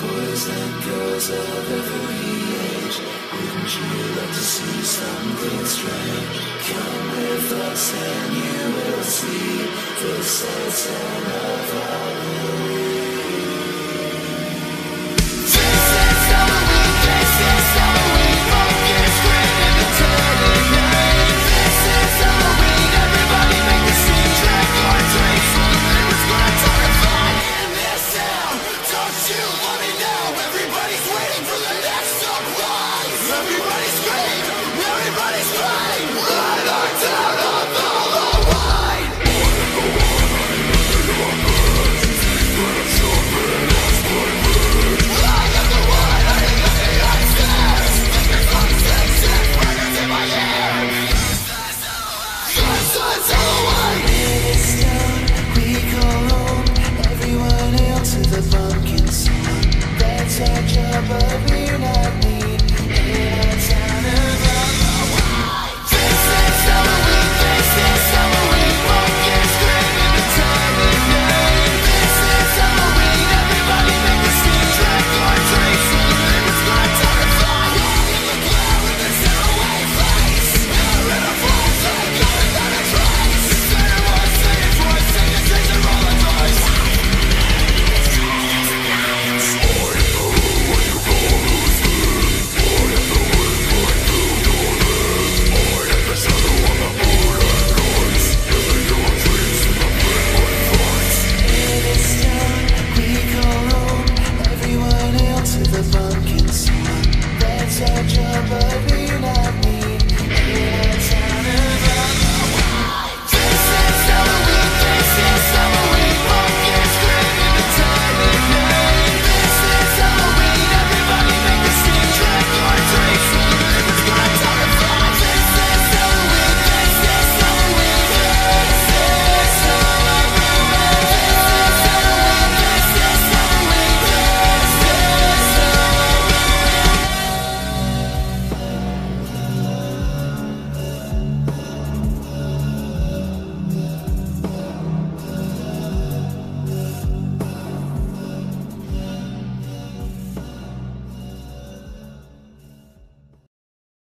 Boys and girls of every age, wouldn't you like to see something strange? Come with us and you will see the sights of our